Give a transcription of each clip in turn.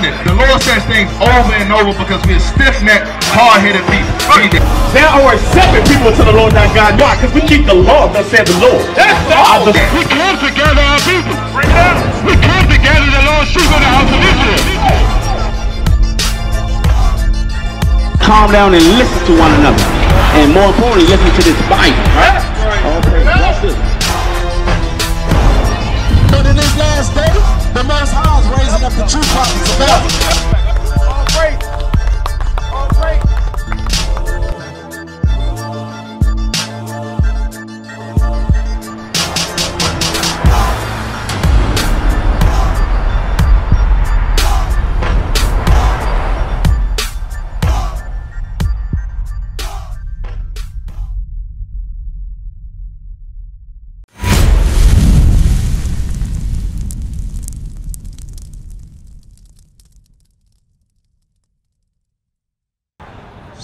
redundant. The Lord says things over and over because we're stiff-necked, hard-headed people. There are seven people to the Lord thy God. Why? Because we keep the law, thus said the Lord. That's I all. just- We come together, our people. We come together, the Lord sheep of the house of Israel. calm down and listen to one another. And more importantly, listen to this Bible. Okay, watch this. But in this last day, the High is raising up the true prophets of God.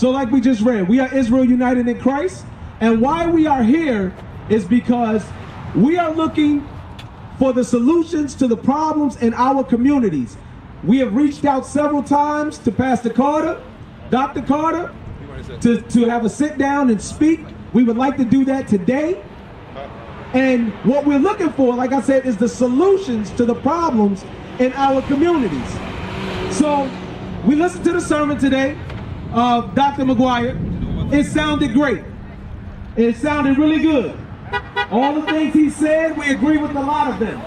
So, like we just read, we are Israel united in Christ. And why we are here is because we are looking for the solutions to the problems in our communities. We have reached out several times to Pastor Carter, Dr. Carter, to, to have a sit down and speak. We would like to do that today. And what we're looking for, like I said, is the solutions to the problems in our communities. So we listened to the sermon today of Dr. McGuire. It sounded great. It sounded really good. All the things he said, we agree with a lot of them.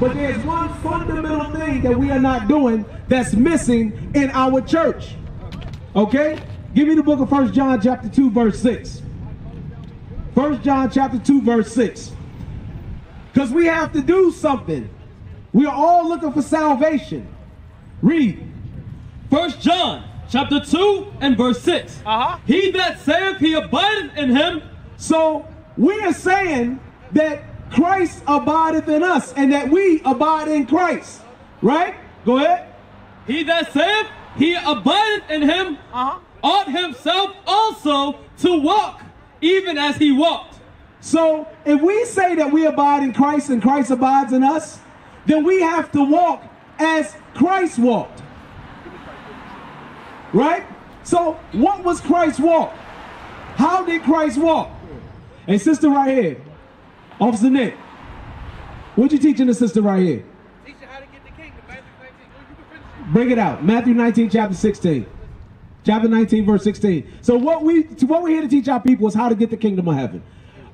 But there's one fundamental thing that we are not doing that's missing in our church. Okay? Give me the book of First John chapter 2 verse 6. First John chapter 2 verse 6. Cuz we have to do something. We are all looking for salvation. Read. First John chapter 2 and verse 6. Uh-huh. He that saith he abideth in him, So we are saying that Christ abideth in us and that we abide in Christ. Right? Go ahead. he that saith he abideth in him, Uh-huh. ought himself also to walk, even as he walked. So if we say that we abide in Christ and Christ abides in us, then we have to walk as Christ walked. Right? So what was Christ walk? How did Christ walk? And sister right here, Officer Nick, what you teaching the sister right here? Teach how to get the kingdom. Matthew 19. Well, you can finish it. Bring it out. Matthew 19, chapter 16. Chapter 19, verse 16. So what we what we're here to teach our people is how to get the kingdom of heaven.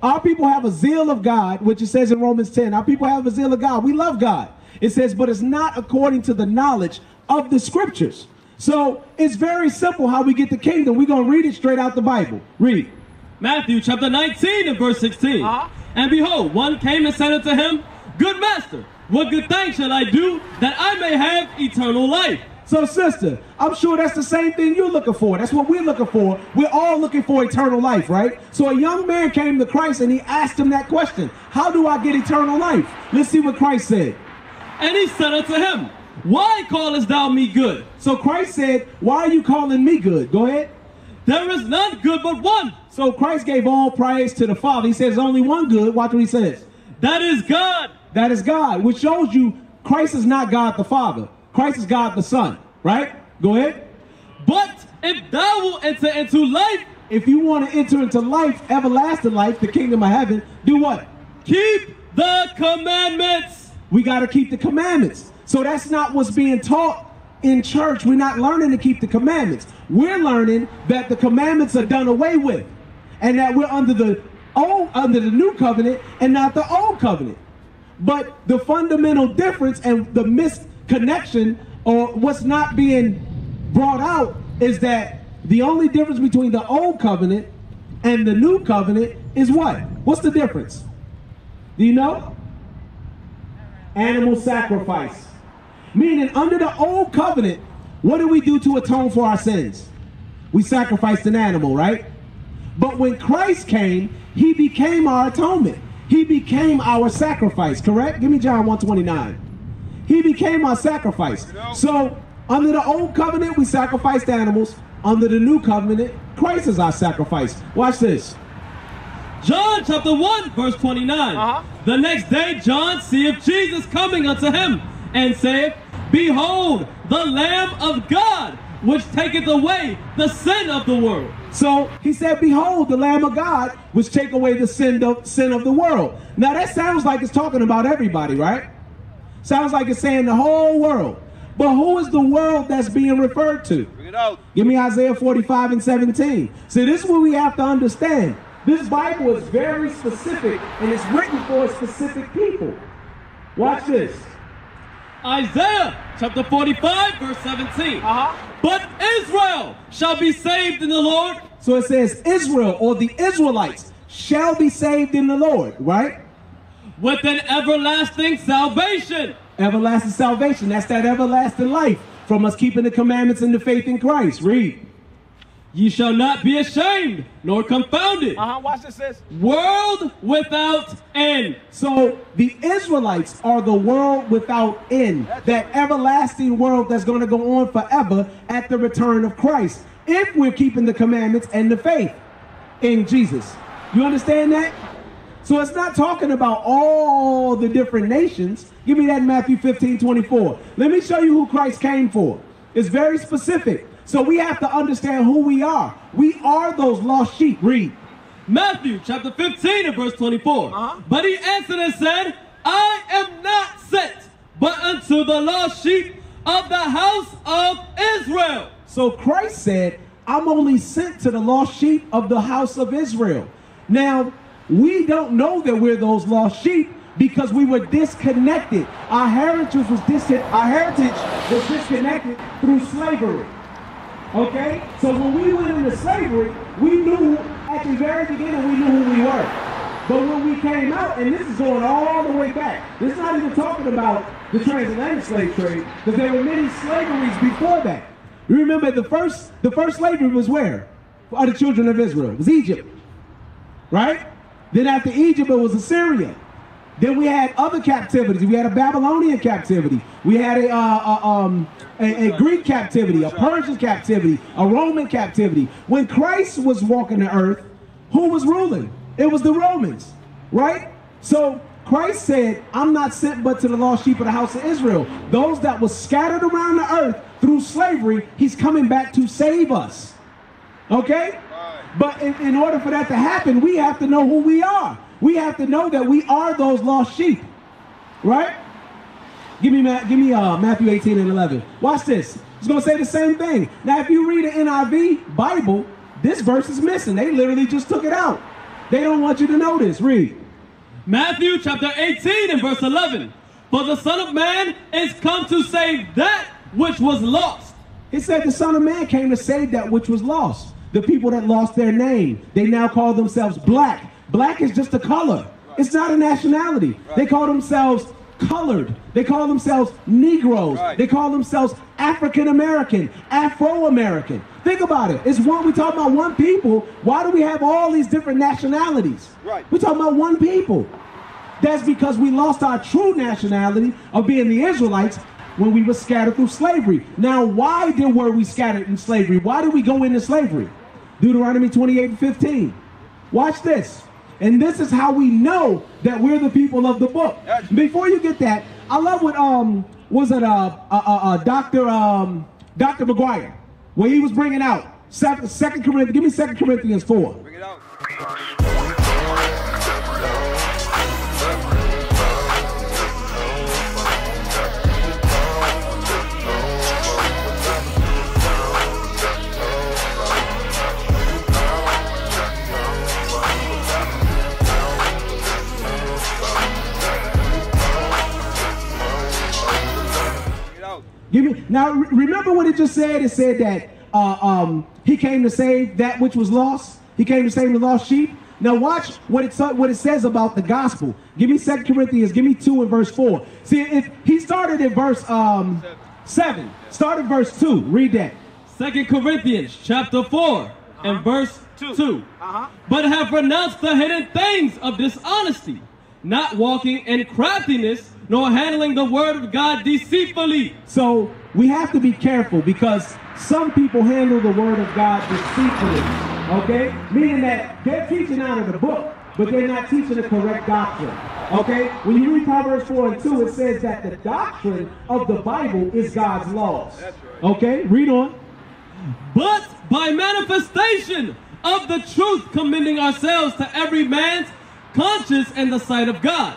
Our people have a zeal of God, which it says in Romans 10. Our people have a zeal of God. We love God. It says, but it's not according to the knowledge of the scriptures. So it's very simple how we get the kingdom. We're gonna read it straight out the Bible. Read. Matthew chapter 19 and verse 16. Uh-huh. And behold, one came and said unto him, Good master, what good thing shall I do that I may have eternal life? So, sister, I'm sure that's the same thing you're looking for. That's what we're looking for. We're all looking for eternal life, right? So, a young man came to Christ and he asked him that question How do I get eternal life? Let's see what Christ said. And he said unto him, Why callest thou me good? So, Christ said, Why are you calling me good? Go ahead. There is none good but one, So, Christ gave all praise to the Father. He says, Only one good. Watch what he says. that is God. That is God, which shows you Christ is not God the Father. Christ is God the Son, right? Go ahead. But if thou wilt enter into life, If you want to enter into life, everlasting life, the kingdom of heaven, do what? keep the commandments. We got to keep the commandments. So that's not what's being taught in church. We're not learning to keep the commandments. We're learning that the commandments are done away with and that we're under the old under the new covenant and not the old covenant. But the fundamental difference and the misconnection or what's not being brought out is that the only difference between the old covenant and the new covenant is what? What's the difference? Do you know? Animal sacrifice. Meaning, under the old covenant, what do we do to atone for our sins? We sacrificed an animal, right? But when Christ came, he became our atonement. He became our sacrifice, correct? Give me John 129. He became our sacrifice. So, under the old covenant, we sacrificed animals. Under the new covenant, Christ is our sacrifice. Watch this. John chapter 1, verse 29. Uh-huh. The next day John seeth Jesus coming unto him, and saith, Behold, the Lamb of God, which taketh away the sin of the world. So he said, Behold, the Lamb of God, which take away the sin of, sin of the world. Now that sounds like it's talking about everybody, right? Sounds like it's saying the whole world. But who is the world that's being referred to? Bring it out. Give me Isaiah 45 and 17. See, this is what we have to understand. This Bible is very specific and it's written for specific people. Watch this. Isaiah chapter 45, verse 17. Uh-huh. But Israel shall be saved in the Lord. So it says Israel or the Israelites shall be saved in the Lord, right? with an everlasting salvation. Everlasting salvation. That's that everlasting life from us keeping the commandments and the faith in Christ. Read. Ye shall not be ashamed nor confounded. Uh-huh. Watch this, sis. World without end. So the Israelites are the world without end, that everlasting world that's going to go on forever at the return of Christ, if we're keeping the commandments and the faith in Jesus. You understand that? So it's not talking about all the different nations. Give me that in Matthew 15, 24. Let me show you who Christ came for. It's very specific. So we have to understand who we are. We are those lost sheep. Read. Matthew chapter 15 and verse 24. Uh-huh. But he answered and said, I am not sent, but unto the lost sheep of the house of Israel. So Christ said, I'm only sent to the lost sheep of the house of Israel. Now, we don't know that we're those lost sheep because we were disconnected. Our heritage was dis- our heritage was disconnected through slavery. Okay? So when we went into slavery, we knew at the very beginning we knew who we were. But when we came out, and this is going all the way back, this is not even talking about the transatlantic slave trade, because there were many slaveries before that. You remember the first the first slavery was where? For the children of Israel. It was Egypt. Right? Then after Egypt, it was Assyria. Then we had other captivities. We had a Babylonian captivity. We had a, uh, a, um, a, a Greek captivity, a Persian captivity, a Roman captivity. When Christ was walking the earth, who was ruling? It was the Romans, right? So Christ said, I'm not sent but to the lost sheep of the house of Israel. Those that were scattered around the earth through slavery, he's coming back to save us. Okay? But in, in order for that to happen, we have to know who we are. We have to know that we are those lost sheep. Right? Give me give me uh, Matthew 18 and 11. Watch this. It's going to say the same thing. Now, if you read the NIV Bible, this verse is missing. They literally just took it out. They don't want you to know this. Read. Matthew chapter 18 and verse 11. For the Son of Man is come to save that which was lost. It said the Son of Man came to save that which was lost. The people that lost their name, they now call themselves black. Black is just a color. It's not a nationality. They call themselves colored. They call themselves Negroes. They call themselves African American, Afro American. Think about it. It's one, we talk about one people. Why do we have all these different nationalities? Right. We're talking about one people. That's because we lost our true nationality of being the Israelites when we were scattered through slavery. Now, why did were we scattered in slavery? Why did we go into slavery? Deuteronomy 28 and 15. Watch this. And this is how we know that we're the people of the book. Before you get that, I love what um was it uh uh, uh, uh Dr. um Dr. McGuire where he was bringing out second, second Corinthians. Give me Second Corinthians 4. Bring it out. Me now. re- Remember what it just said. It said that uh, um, he came to save that which was lost. He came to save the lost sheep. Now watch what it what it says about the gospel. Give me Second Corinthians. Give me two and verse four. See, if he started at verse um, seven, started verse two. Read that. Second Corinthians chapter 4 and verse 2. Two. Uh-huh. But have renounced the hidden things of dishonesty, not walking in craftiness, nor handling the word of God deceitfully. So we have to be careful because some people handle the word of God deceitfully. Okay, meaning that they're teaching out of the book, but they're not teaching the correct doctrine. Okay? When you read Proverbs 4 and 2, it says that the doctrine of the Bible is God's laws. Okay? Read on. But by manifestation of the truth, commending ourselves to every man's conscience in the sight of God.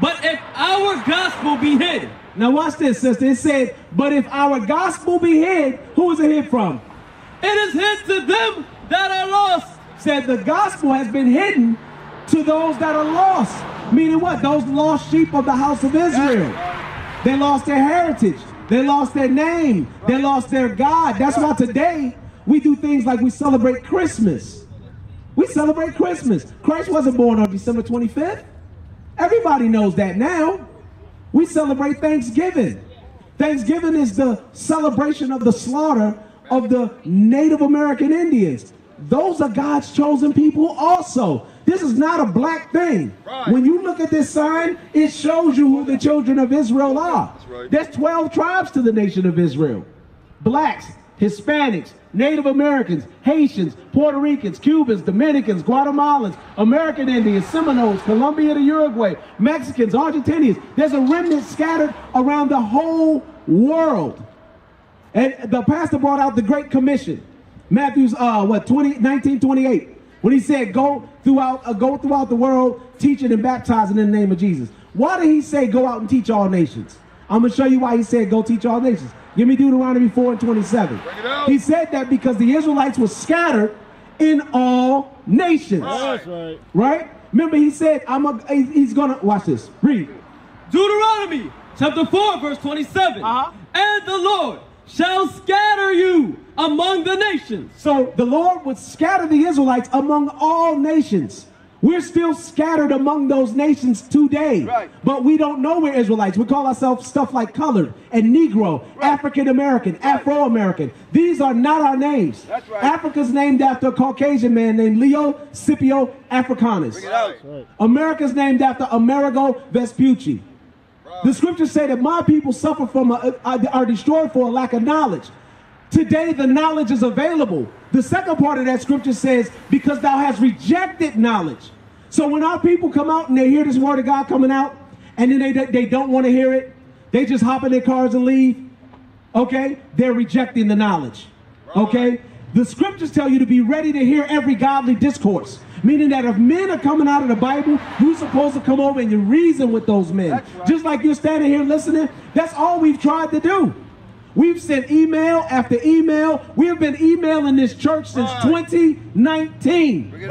But if our gospel be hid, Now watch this, sister. It said, but if our gospel be hid, who is it hid from? it is hid to them that are lost. Said the gospel has been hidden to those that are lost. Meaning what? Those lost sheep of the house of Israel. They lost their heritage. They lost their name. They lost their God. That's why today we do things like we celebrate Christmas. We celebrate Christmas. Christ wasn't born on December 25th. Everybody knows that now. We celebrate Thanksgiving. Thanksgiving is the celebration of the slaughter of the Native American Indians. Those are God's chosen people also. This is not a black thing. When you look at this sign, it shows you who the children of Israel are. There's 12 tribes to the nation of Israel. Blacks, Hispanics, Native Americans, Haitians, Puerto Ricans, Cubans, Dominicans, Guatemalans, American Indians, Seminoles, Colombia to Uruguay, Mexicans, Argentinians. There's a remnant scattered around the whole world. And the pastor brought out the Great Commission. Matthew's uh what 20, 19, 28. When he said, go throughout, uh, go throughout the world, teaching and baptizing in the name of Jesus. Why did he say go out and teach all nations? I'm gonna show you why he said go teach all nations. Give me Deuteronomy 4 and 27. He said that because the Israelites were scattered in all nations. That's right. Right? Remember, he said, I'm a, he's gonna watch this. Read. Deuteronomy chapter 4, verse 27. Uh-huh. And the Lord shall scatter you among the nations. So the Lord would scatter the Israelites among all nations. We're still scattered among those nations today. Right. But we don't know we're Israelites. We call ourselves stuff like colored and Negro, African American, Afro American. These are not our names. That's right. Africa's named after a Caucasian man named Leo Scipio Africanus. Bring. America's named after Amerigo Vespucci. The scriptures say that my people suffer from, a, are are destroyed for a lack of knowledge. Today, the knowledge is available. The second part of that scripture says, because thou hast rejected knowledge. So when our people come out and they hear this word of God coming out, and then they, they don't want to hear it, they just hop in their cars and leave, okay? They're rejecting the knowledge, okay? The scriptures tell you to be ready to hear every godly discourse. Meaning that if men are coming out of the Bible, you're supposed to come over and you reason with those men. Just like you're standing here listening, that's all we've tried to do. We've sent email after email. We have been emailing this church since 2019. Bring it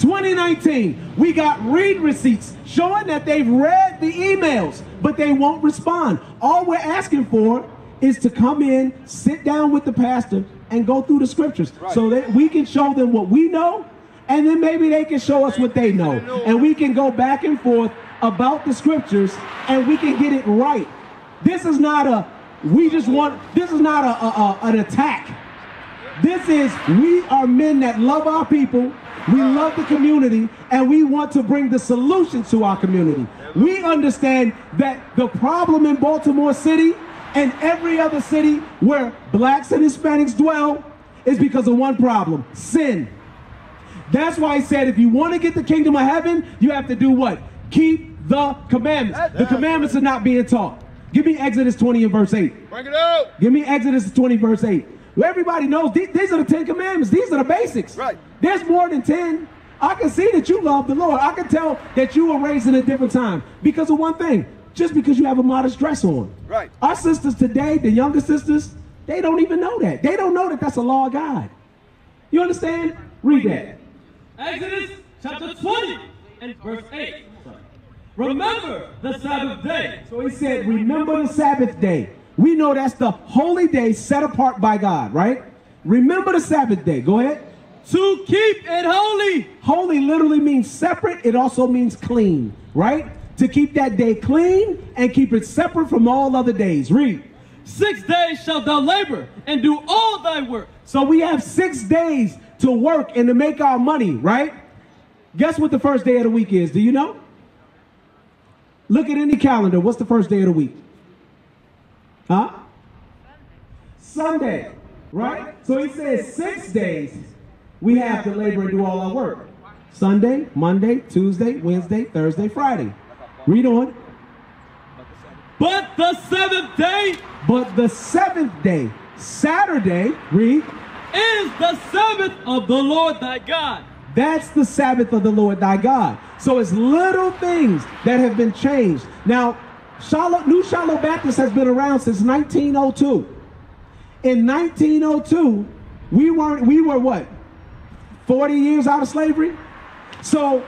2019, we got read receipts showing that they've read the emails, but they won't respond. All we're asking for is to come in, sit down with the pastor, and go through the scriptures so that we can show them what we know, and then maybe they can show us what they know. And we can go back and forth about the scriptures and we can get it right. This is not a, we just want, this is not a, a, a- an attack. This is, we are men that love our people, we love the community, and we want to bring the solution to our community. We understand that the problem in Baltimore City and every other city where blacks and Hispanics dwell is because of one problem sin. That's why he said, if you want to get the kingdom of heaven, you have to do what? Keep the commandments. The commandments are not being taught. Give me Exodus 20 and verse 8. Bring it out. Give me Exodus 20, verse 8. Well, everybody knows these, these are the Ten Commandments. These are the basics. Right. There's more than 10. I can see that you love the Lord. I can tell that you were raised in a different time because of one thing. Just because you have a modest dress on. Right. Our sisters today, the younger sisters, they don't even know that. They don't know that that's a law of God. You understand? Read that. Exodus chapter 20 and verse 8. Remember the Sabbath day. So he said, remember the Sabbath day. We know that's the holy day set apart by God, right? Remember the Sabbath day. Go ahead. To keep it holy. Holy literally means separate. It also means clean, right? To keep that day clean and keep it separate from all other days. Read. Six days shalt thou labor and do all thy work. So we have six days to work and to make our money, right? Guess what the first day of the week is? Do you know? Look at any calendar. What's the first day of the week? Huh? Sunday, right? So he says six days we have to labor and do all our work. Sunday, Monday, Tuesday, Wednesday, Thursday, Friday. Read on. But the seventh day But the seventh day, Saturday, read, is the Sabbath of the Lord thy God. That's the Sabbath of the Lord thy God. So it's little things that have been changed. Now, Shiloh, New Shiloh Baptist has been around since 1902. In 1902, we weren't, we were what? 40 years out of slavery? So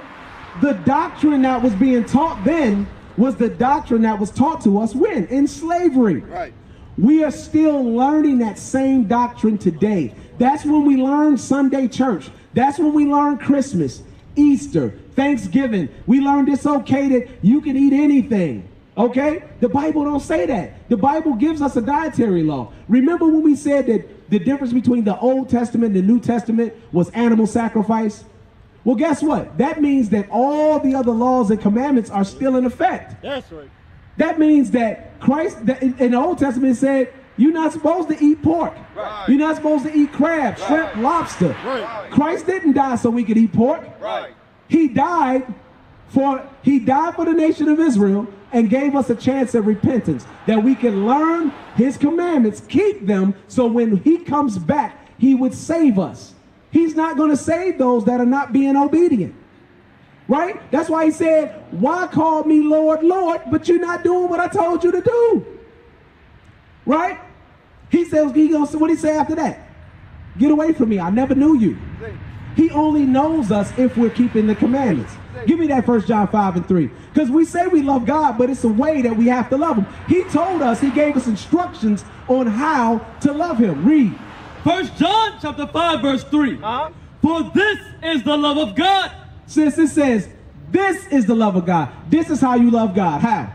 the doctrine that was being taught then was the doctrine that was taught to us when? In slavery. Right. We are still learning that same doctrine today. That's when we learn Sunday church. That's when we learn Christmas, Easter, Thanksgiving. We learned it's okay that you can eat anything. Okay? The Bible don't say that. The Bible gives us a dietary law. Remember when we said that the difference between the Old Testament and the New Testament was animal sacrifice? Well, guess what? That means that all the other laws and commandments are still in effect. That's right. That means that Christ, that in, in the Old Testament, said you're not supposed to eat pork. Right. You're not supposed to eat crab, shrimp, lobster. Right. Christ didn't die so we could eat pork. Right. He died for he died for the nation of Israel and gave us a chance at repentance that we can learn his commandments, keep them, so when he comes back, he would save us. He's not going to save those that are not being obedient. Right? That's why he said, Why call me Lord, Lord, but you're not doing what I told you to do? Right? He says, he goes, what did he say after that? Get away from me. I never knew you. He only knows us if we're keeping the commandments. Give me that first John 5 and 3. Because we say we love God, but it's a way that we have to love him. He told us, he gave us instructions on how to love him. Read. First John chapter 5 verse 3. Uh-huh. For this is the love of God, Since it says, this is the love of God. This is how you love God. How?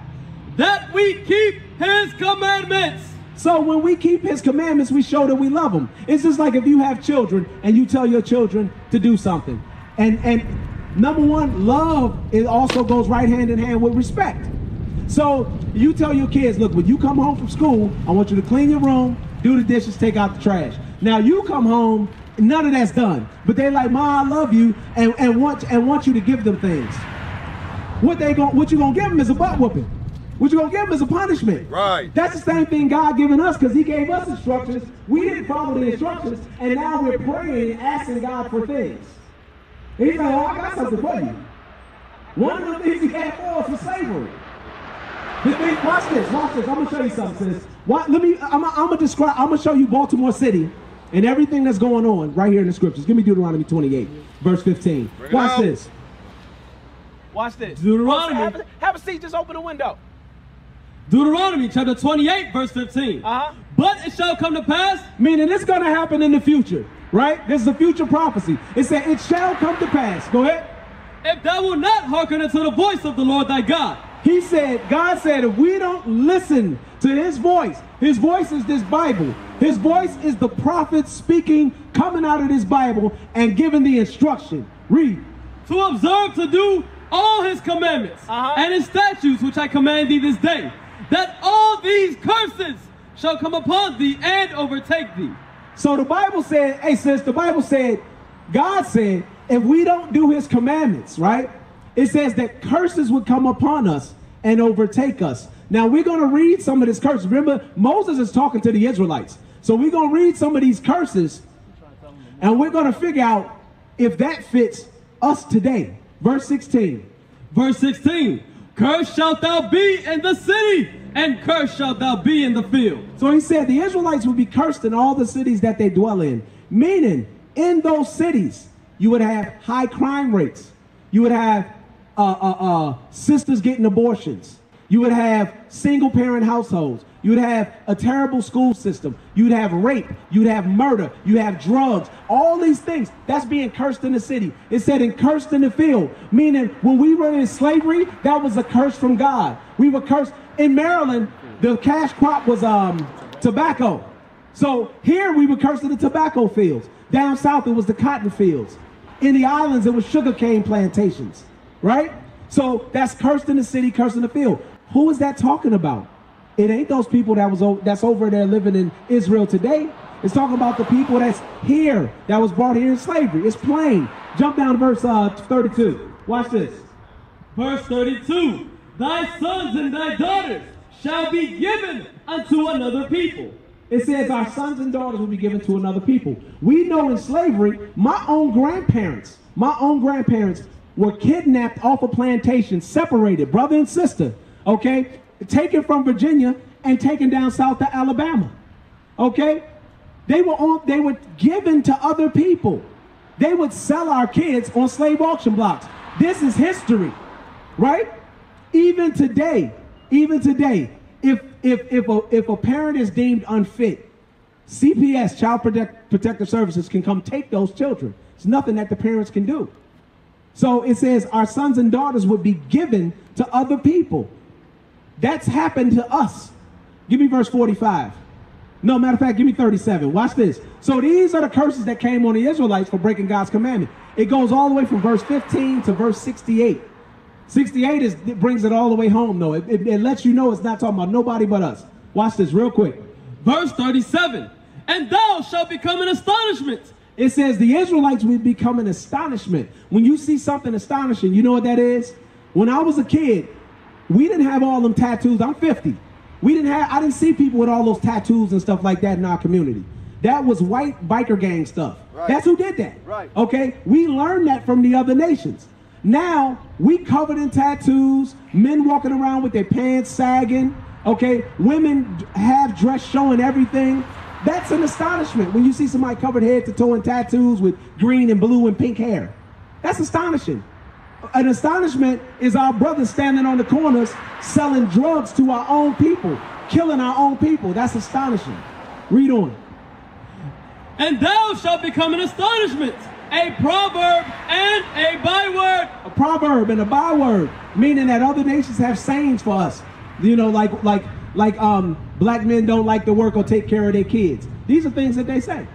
that we keep his commandments. So when we keep his commandments, we show that we love him. It's just like if you have children and you tell your children to do something. And and number one, love it also goes right hand in hand with respect. So you tell your kids, look, when you come home from school, I want you to clean your room, do the dishes, take out the trash. Now you come home, none of that's done. But they're like, Ma, I love you, and, and want and want you to give them things. What they going what you gonna give them is a butt whooping. What you gonna give him is a punishment. Right. That's the same thing God giving us because He gave us instructions. We didn't follow the instructions, and now we're praying, asking God for things. And He's like, "Oh, I got something for you." One of the things He had for us was slavery. The thing, watch this, watch this. I'm gonna show you something, sis. What, let me. I'm, I'm gonna describe. I'm gonna show you Baltimore City and everything that's going on right here in the scriptures. Give me Deuteronomy 28, verse 15. Bring Watch this. Watch this. Deuteronomy. Have a, have a seat. Just open the window. Deuteronomy chapter 28 verse 15. Uh-huh. But it shall come to pass Meaning it's going to happen in the future, right? This is a future prophecy. It said, It shall come to pass. Go ahead. if thou wilt not hearken unto the voice of the Lord thy God. He said, God said, if we don't listen to his voice, his voice is this Bible. His voice is the prophet speaking, coming out of this Bible and giving the instruction. Read. to observe to do all his commandments Uh-huh. and his statutes which I command thee this day, that all these curses shall come upon thee and overtake thee. So the Bible said, hey, sis, the Bible said, God said, if we don't do his commandments, right? It says that curses would come upon us and overtake us. Now we're going to read some of this curses. Remember, Moses is talking to the Israelites. So we're going to read some of these curses and we're going to figure out if that fits us today. Verse 16. Verse 16 Cursed shalt thou be in the city, and cursed shalt thou be in the field. So he said the Israelites would be cursed in all the cities that they dwell in. Meaning, in those cities, you would have high crime rates. You would have uh, uh, uh, sisters getting abortions. You would have single parent households. You would have a terrible school system. You would have rape. You would have murder. You'd have drugs. All these things. That's being cursed in the city. It said in cursed in the field. Meaning when we were in slavery, that was a curse from God. We were cursed. In Maryland, the cash crop was um, tobacco. So here we were cursed in the tobacco fields. Down south, it was the cotton fields. In the islands, it was sugarcane plantations. Right? So that's cursed in the city, cursed in the field. Who is that talking about? It ain't those people that was o- that's over there living in Israel today. It's talking about the people that's here that was brought here in slavery. It's plain. Jump down to verse uh, 32. Watch this. Verse 32 Thy sons and thy daughters shall be given unto another people. It says our sons and daughters will be given to another people. We know in slavery, my own grandparents, my own grandparents were kidnapped off a plantation, separated, brother and sister, okay? Taken from Virginia and taken down south to Alabama. Okay? They were on they were given to other people. They would sell our kids on slave auction blocks. This is history. Right? Even today, even today, if if if a if a parent is deemed unfit, CPS, Child Protect, Protective Services, can come take those children. It's nothing that the parents can do. So it says our sons and daughters would be given to other people. That's happened to us. Give me verse 45. No, matter of fact, give me 37. Watch this. So these are the curses that came on the Israelites for breaking God's commandment. It goes all the way from verse 15 to verse 68. 68 is it brings it all the way home, though. It, it, it lets you know it's not talking about nobody but us. Watch this real quick. Verse 37 And thou shalt become an astonishment. It says the Israelites would become an astonishment. When you see something astonishing, you know what that is? When I was a kid, we didn't have all them tattoos. I'm 50. We didn't have, I didn't see people with all those tattoos and stuff like that in our community. That was white biker gang stuff. Right. That's who did that. Right. Okay? We learned that from the other nations. Now, we covered in tattoos, men walking around with their pants sagging, okay? Women have dress showing everything. That's an astonishment when you see somebody covered head to toe in tattoos with green and blue and pink hair. That's astonishing. An astonishment is our brothers standing on the corners selling drugs to our own people, killing our own people. That's astonishing. Read on. And thou shalt become an astonishment, a proverb and a byword. A proverb and a byword, meaning that other nations have sayings for us. You know, like like like um black men don't like to work or take care of their kids. These are things that they say.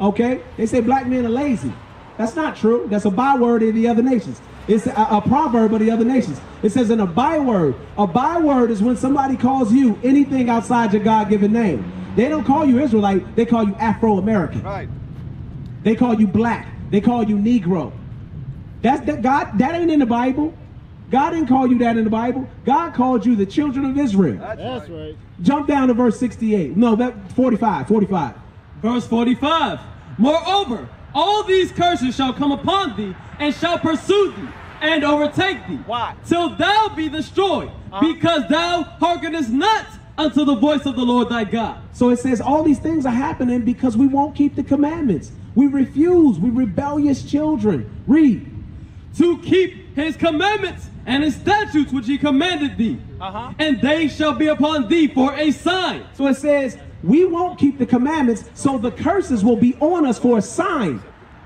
Okay? They say black men are lazy. That's not true. That's a byword of the other nations. It's a, a proverb of the other nations. It says in a byword. A byword is when somebody calls you anything outside your God-given name. They don't call you Israelite. They call you Afro-American. Right. They call you black. They call you Negro. That's that God. That ain't in the Bible. God didn't call you that in the Bible. God called you the children of Israel. That's, right. Jump down to verse 68. No, that 45. 45. Verse 45 Moreover, all these curses shall come upon thee, and shall pursue thee, and overtake thee. Why? Till thou be destroyed, because thou hearkenest not unto the voice of the Lord thy God. So it says all these things are happening because we won't keep the commandments. We refuse. We rebellious children. Read. to keep his commandments and his statutes which he commanded thee. Uh-huh. And they shall be upon thee for a sign. So it says we won't keep the commandments, so the curses will be on us for a sign.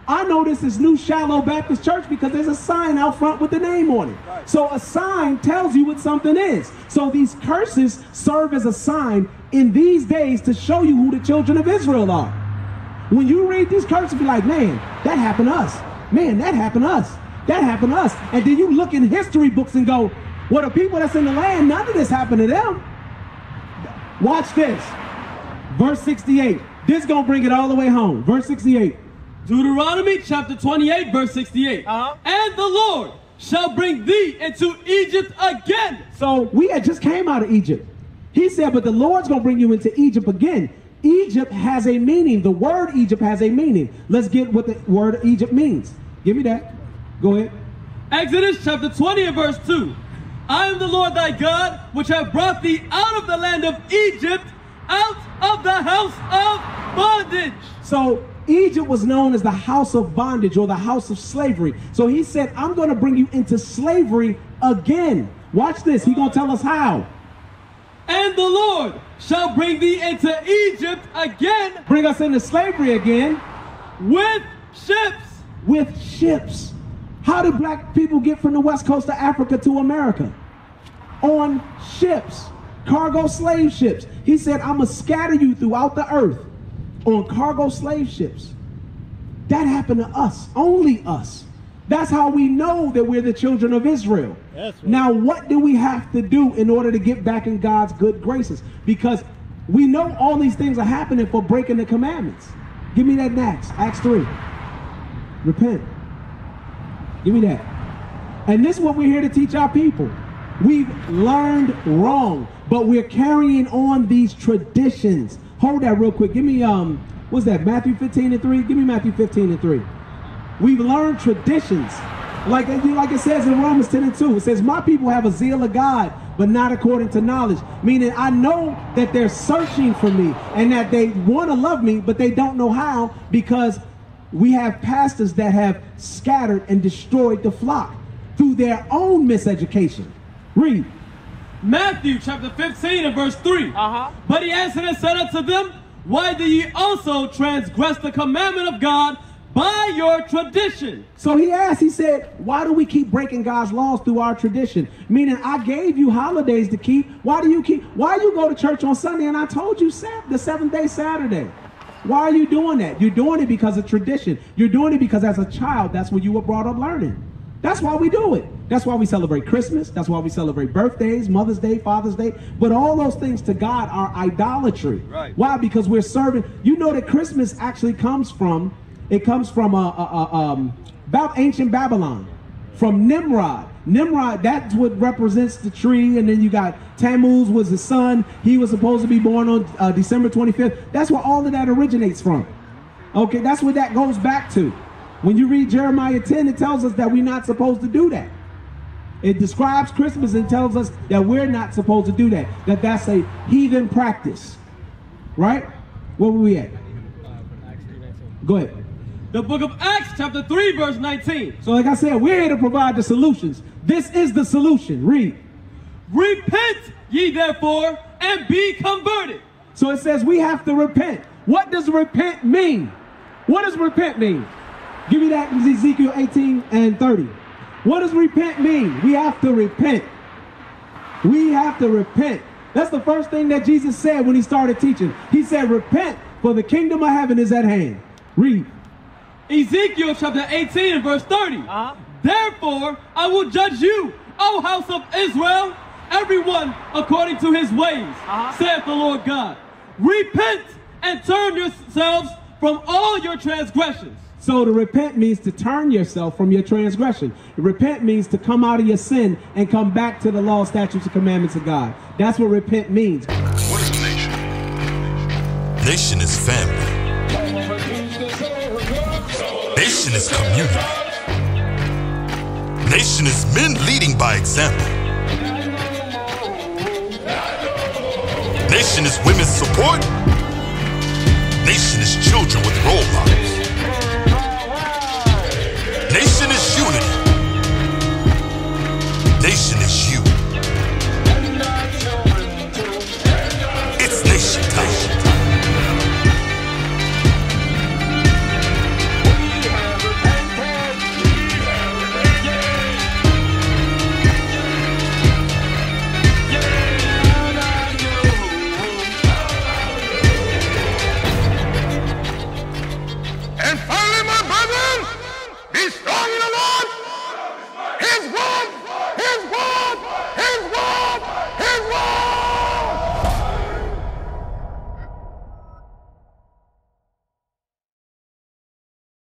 I know this is New Shiloh Baptist Church because there's a sign out front with the name on it. So a sign tells you what something is. So these curses serve as a sign in these days to show you who the children of Israel are. When you read these curses, be like, man, that happened to us. Man, that happened to us. That happened to us. And then you look in history books and go, well, the people that's in the land, none of this happened to them. Watch this. Verse 68. This is going to bring it all the way home. Verse 68. Deuteronomy chapter 28, verse 68. Uh-huh. And the Lord shall bring thee into Egypt again. So we had just came out of Egypt. He said, but the Lord's going to bring you into Egypt again. Egypt has a meaning. The word Egypt has a meaning. Let's get what the word Egypt means. Give me that. Go ahead. Exodus chapter 20 and verse 2. I am the Lord thy God, which have brought thee out of the land of Egypt, out of the house of bondage. So Egypt was known as the house of bondage or the house of slavery. So he said, I'm going to bring you into slavery again. Watch this. He's going to tell us how. And the Lord shall bring thee into Egypt again Bring us into slavery again with ships. with ships. How did black people get from the west coast of Africa to America? On ships, cargo slave ships. He said, I'm going to scatter you throughout the earth on cargo slave ships. That happened to us, only us. That's how we know that we're the children of Israel. Right. Now, what do we have to do in order to get back in God's good graces? Because we know all these things are happening for breaking the commandments. Give me that next, Acts 3. Repent. Give me that. And this is what we're here to teach our people. We've learned wrong, but we're carrying on these traditions. Hold that real quick. Give me um, what's that? Matthew 15 and 3? Give me Matthew 15 and 3. We've learned traditions. Like, like it says in Romans 10 and 2, it says, My people have a zeal of God, but not according to knowledge. Meaning, I know that they're searching for me and that they want to love me, but they don't know how because we have pastors that have scattered and destroyed the flock through their own miseducation. Read. Matthew chapter 15 and verse 3. Uh-huh. But he answered and said unto them, Why do ye also transgress the commandment of God by your tradition? So he asked, he said, why do we keep breaking God's laws through our tradition? Meaning I gave you holidays to keep. Why do you keep, why you go to church on Sunday and I told you sat, the seventh day Saturday? Why are you doing that? You're doing it because of tradition. You're doing it because as a child, that's what you were brought up learning. That's why we do it. That's why we celebrate Christmas. That's why we celebrate birthdays, Mother's Day, Father's Day. But all those things to God are idolatry. Right. Why? Because we're serving. You know that Christmas actually comes from, it comes from uh, uh, uh, um, about ancient Babylon, from Nimrod. Nimrod, that's what represents the tree. And then you got Tammuz was the son. He was supposed to be born on uh, December 25th. That's where all of that originates from. Okay, that's what that goes back to. When you read Jeremiah 10, it tells us that we're not supposed to do that. It describes Christmas and tells us that we're not supposed to do that. That that's a heathen practice. Right? Where were we at? Go ahead. The book of Acts chapter 3 verse 19. So like I said, we're here to provide the solutions. This is the solution. Read. Repent ye therefore and be converted. So it says we have to repent. What does repent mean? What does repent mean? Give me that Ezekiel 18 and 30. What does repent mean? We have to repent. We have to repent. That's the first thing that Jesus said when he started teaching. He said, Repent, for the kingdom of heaven is at hand. Read. Ezekiel chapter 18 and verse 30. Uh-huh. Therefore I will judge you, O house of Israel, everyone according to his ways, Uh-huh. saith the Lord God. Repent and turn yourselves from all your transgressions. So to repent means to turn yourself from your transgression. Repent means to come out of your sin and come back to the law, statutes, and commandments of God. That's what repent means. What is nation? Nation is family. Nation is community. Nation is men leading by example. Nation is women's support. Nation is children with role models. Nation is